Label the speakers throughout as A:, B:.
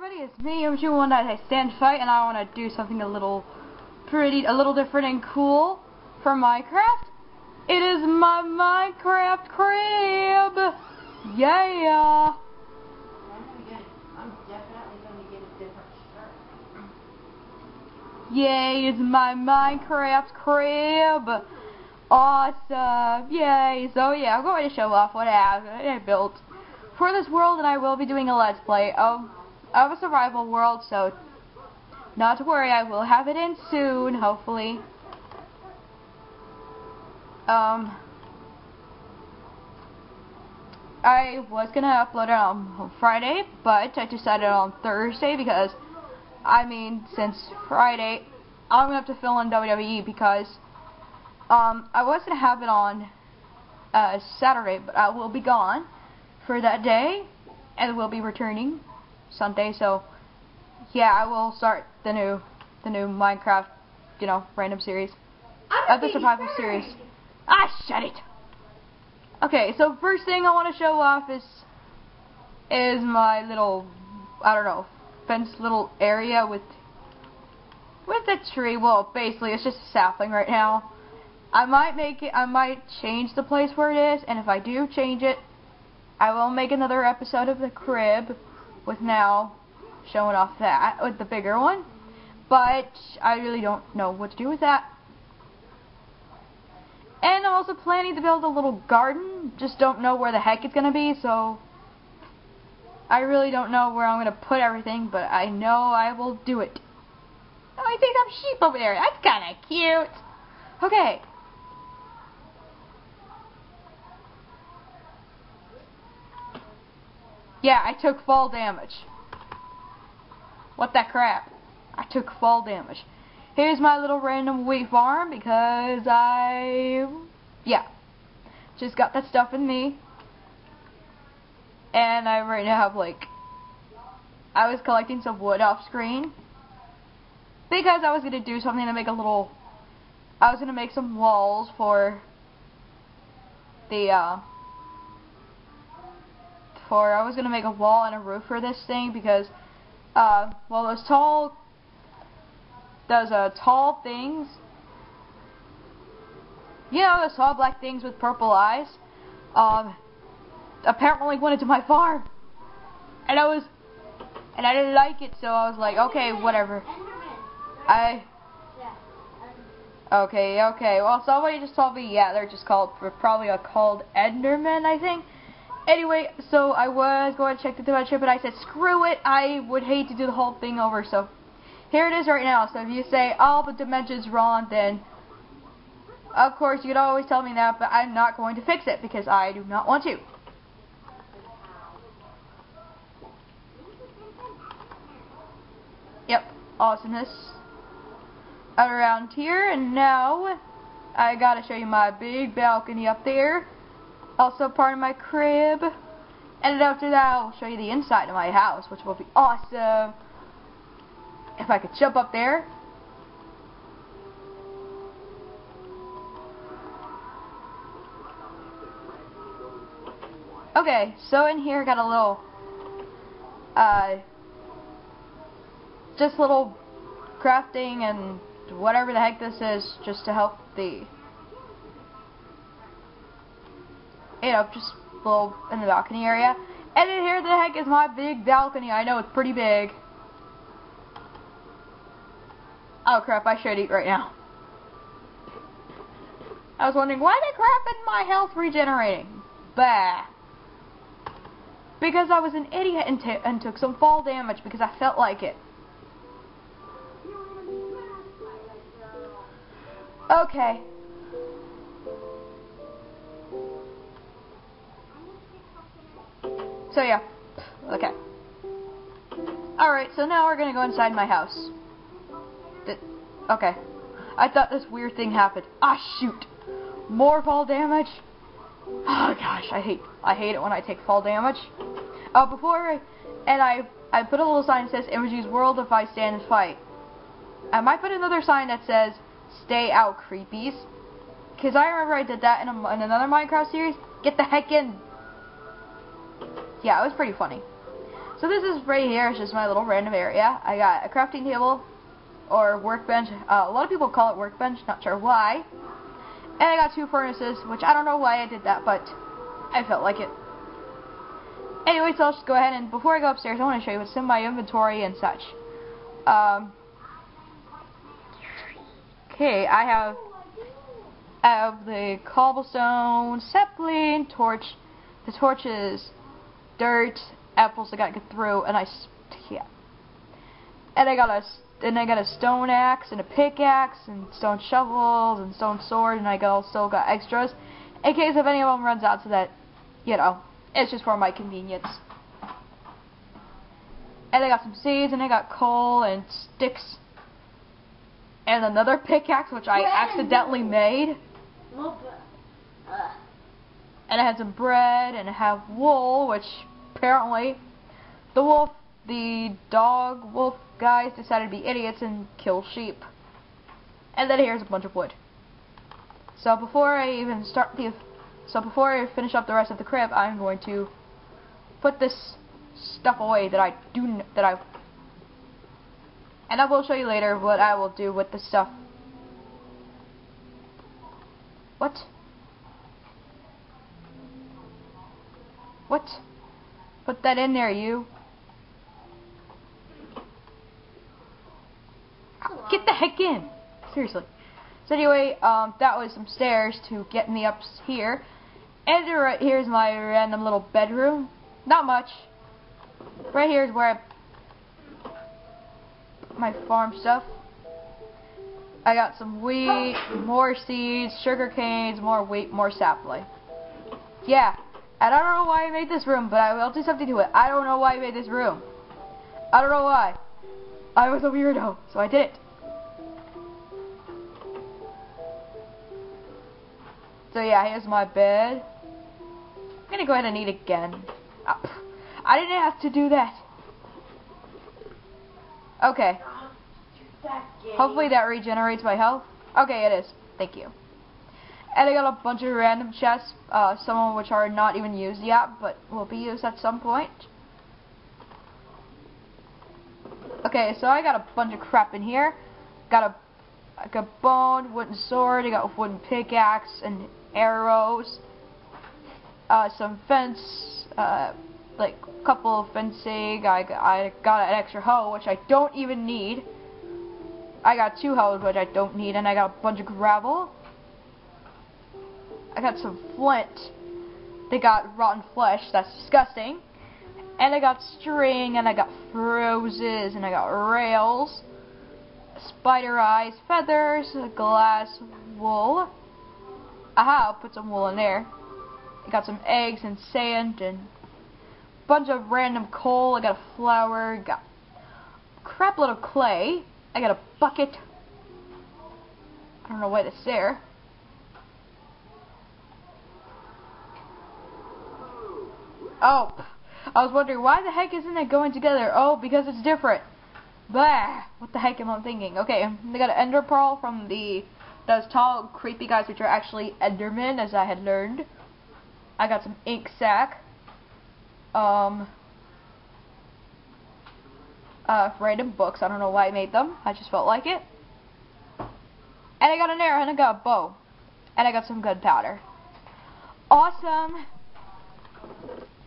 A: everybody, it's me, imigie One Night I Stand Fight, and I want to do something a little pretty, a little different and cool for Minecraft. It is my Minecraft crib! Yeah! Yay, it's my Minecraft crib! Awesome! Yay! So yeah, I'm going to show off what I have I built for this world, and I will be doing a Let's Play of, of a survival world, so not to worry, I will have it in soon, hopefully. Um, I was gonna upload it on Friday, but I decided on Thursday because, I mean, since Friday, I'm gonna have to fill in WWE because, um, I was gonna have it on, uh, Saturday, but I will be gone for that day, and we'll be returning Sunday. So, yeah, I will start the new, the new Minecraft, you know, random series,
B: of
A: the survival series. Ah, shut it. Okay, so first thing I want to show off is, is my little, I don't know, fenced little area with, with a tree. Well, basically, it's just a sapling right now. I might make it, I might change the place where it is, and if I do change it, I will make another episode of the crib with now showing off that with the bigger one. But I really don't know what to do with that. And I'm also planning to build a little garden. Just don't know where the heck it's going to be, so I really don't know where I'm going to put everything, but I know I will do it. Oh, I see some sheep over there. That's kind of cute. Okay, Yeah, I took fall damage. What the crap? I took fall damage. Here's my little random wheat farm because I, yeah, just got that stuff in me. And I right now have like, I was collecting some wood off screen because I was going to do something to make a little, I was going to make some walls for the, uh, for. I was going to make a wall and a roof for this thing because, uh, well, those tall, those uh, tall things, you know, those tall black things with purple eyes, um, apparently went into my farm. And I was, and I didn't like it, so I was like, okay, whatever. I, okay, okay, well, somebody just told me, yeah, they're just called, probably called Endermen, I think. Anyway, so I was going to check the temperature, but I said, screw it, I would hate to do the whole thing over, so here it is right now. So if you say, oh, the dimension's wrong, then of course you could always tell me that, but I'm not going to fix it because I do not want to. Yep, awesomeness around here, and now I gotta show you my big balcony up there also part of my crib. And after that, I'll show you the inside of my house, which will be awesome. If I could jump up there. Okay, so in here, I got a little, uh, just little crafting and whatever the heck this is, just to help the you know, just little in the balcony area. And in here the heck is my big balcony. I know it's pretty big. Oh crap, I should eat right now. I was wondering, why the crap is my health regenerating? Bah. Because I was an idiot and, and took some fall damage because I felt like it. Okay. So yeah. Okay. Alright, so now we're gonna go inside my house. okay. I thought this weird thing happened. Ah, shoot! More fall damage? Oh gosh, I hate I hate it when I take fall damage. Uh, before, I, and I I put a little sign that says imigie's World if I stand and fight. I might put another sign that says Stay out, creepies. Because I remember I did that in, a, in another Minecraft series. Get the heck in, yeah, it was pretty funny. So this is right here. It's just my little random area. I got a crafting table or workbench. Uh, a lot of people call it workbench. Not sure why. And I got two furnaces, which I don't know why I did that, but I felt like it. Anyway, so I'll just go ahead and before I go upstairs, I want to show you what's in my inventory and such. Um, okay, I have I have the cobblestone, sapling, torch. The torches, dirt, apples I get through, and I yeah. And I got a and I got a stone axe and a pickaxe and stone shovels and stone sword, and I got also got extras in case if any of them runs out, so that you know it's just for my convenience. And I got some seeds, and I got coal and sticks, and another pickaxe which I accidentally made. And I had some bread, and I have wool, which apparently the wolf, the dog wolf guys decided to be idiots and kill sheep. And then here's a bunch of wood. So before I even start the, so before I finish up the rest of the crib, I'm going to put this stuff away that I do that I, and I will show you later what I will do with the stuff. What? What? Put that in there, you. Get the heck in! Seriously. So anyway, um, that was some stairs to get me up here. And right here's my random little bedroom. Not much. Right here is where I my farm stuff. I got some wheat, more seeds, sugar canes, more wheat, more sapling. Yeah, I don't know why I made this room, but I will do something to it. I don't know why I made this room. I don't know why. I was a weirdo, so I did it. So yeah, here's my bed. I'm gonna go ahead and eat again. Oh, I didn't have to do that. Okay. Hopefully that regenerates my health. Okay, it is. Thank you. And I got a bunch of random chests, uh, some of which are not even used yet, but will be used at some point. Okay, so I got a bunch of crap in here. Got a like a bone, wooden sword, I got a wooden pickaxe and arrows. Uh, some fence, uh, like a couple of fencing. I, I got an extra hoe, which I don't even need. I got two hoes, which I don't need, and I got a bunch of gravel. I got some flint. They got rotten flesh. That's disgusting. And I got string, and I got roses, and I got rails, spider eyes, feathers, glass, wool. Aha, I'll put some wool in there. I got some eggs and sand and a bunch of random coal. I got a flower, got crap of clay. I got a bucket. I don't know why it's there. Oh, I was wondering why the heck isn't it going together? Oh, because it's different. Bah, what the heck am I thinking? Okay, they got an ender pearl from the those tall, creepy guys, which are actually endermen, as I had learned. I got some ink sac. Um, uh, random books. I don't know why I made them. I just felt like it. And I got an arrow and I got a bow. And I got some gunpowder. Awesome!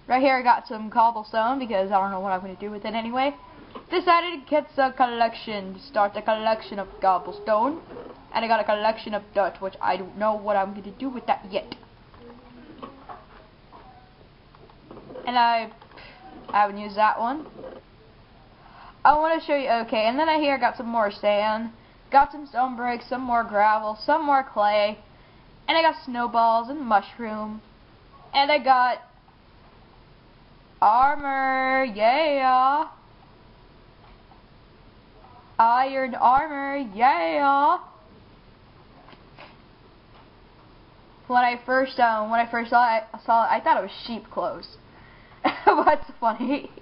A: Right here I got some cobblestone because I don't know what I'm going to do with it anyway. Decided to get a collection, start a collection of cobblestone. And I got a collection of dirt, which I don't know what I'm going to do with that yet. And I, I haven't used that one. I want to show you, okay, and then I here got some more sand, got some stone bricks, some more gravel, some more clay, and I got snowballs and mushroom, and I got armor, yeah, iron armor, yeah. When I first um when I first saw it, I saw it, I thought it was sheep clothes. What's funny?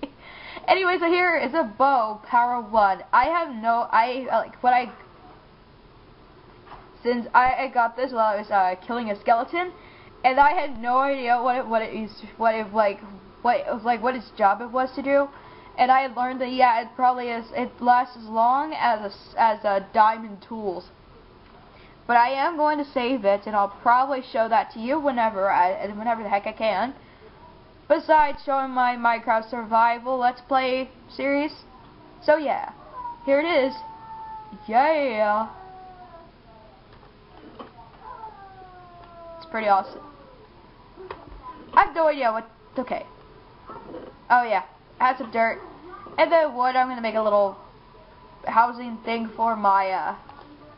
A: Anyway, so here is a bow, power one. I have no, I like what I since I, I got this while I was uh, killing a skeleton, and I had no idea what it what it is what it like what like what its job it was to do, and I learned that yeah, it probably is. It lasts as long as a, as a diamond tools. But I am going to save it, and I'll probably show that to you whenever I, whenever the heck I can. Besides showing my Minecraft Survival Let's Play series. So yeah, here it is. Yeah. It's pretty awesome. I have no idea what. Okay. Oh yeah, add some dirt, and then wood. I'm gonna make a little housing thing for my uh.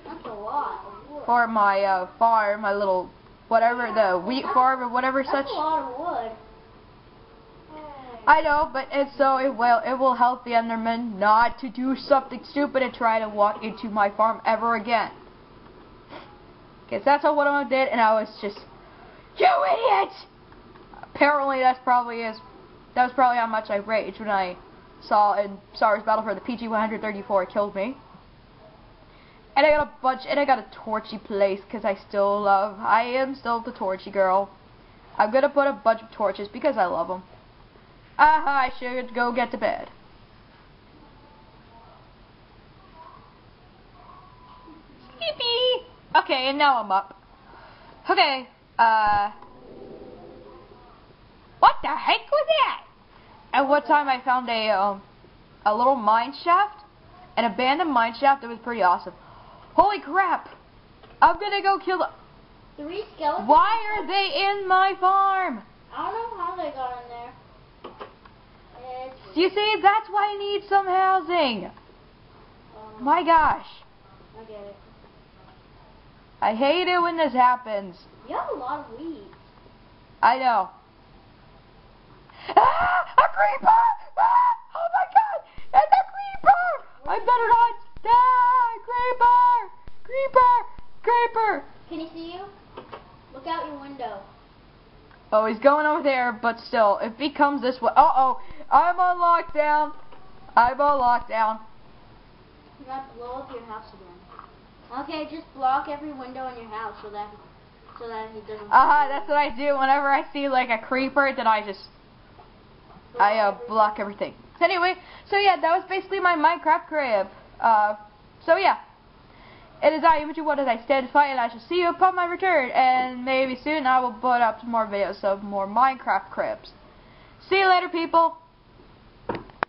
B: That's a lot
A: For my uh farm, my little whatever the wheat farm or whatever
B: That's
A: such.
B: a lot of wood.
A: I know, but it's so it will it will help the Enderman not to do something stupid and try to walk into my farm ever again. Cause that's what I did, and I was just, you idiot! Apparently, that's probably is that was probably how much I raged when I saw in Star Wars Battle for the PG-134 killed me. And I got a bunch, and I got a torchy place because I still love. I am still the torchy girl. I'm gonna put a bunch of torches because I love them. Aha, I should go get to bed. Skippy! Okay, and now I'm up. Okay, uh... What the heck was that? At one time I found a, um, a little mine shaft? An abandoned mine shaft that was pretty awesome. Holy crap! I'm gonna go kill the...
B: Three skeletons.
A: Why are they in my farm?
B: I don't know how they got in there. It's,
A: You see, that's why I need some housing.
B: um,
A: My gosh.
B: I get it.
A: I hate it when this happens.
B: You have a lot of weeds.
A: I know. Ah! A creeper! Ah! Oh my god! It's a creeper! I better not die! Creeper! Creeper! Creeper!
B: Can he see you? Look out your window.
A: Oh, he's going over there, but still, if he comes this way, uh-oh, I'm on lockdown. I'm on lockdown.
B: You got to blow up your house again. Okay, just block every window in your house so that so that he doesn't.
A: Uh-huh, that's what I do whenever I see like a creeper, then I just, I uh, block everything. So anyway, so yeah, that was basically my Minecraft crib. Uh, so yeah. It is I, Image What as I stand fight, and I shall see you upon my return. And maybe soon I will put up more videos of more Minecraft cribs. See you later, people.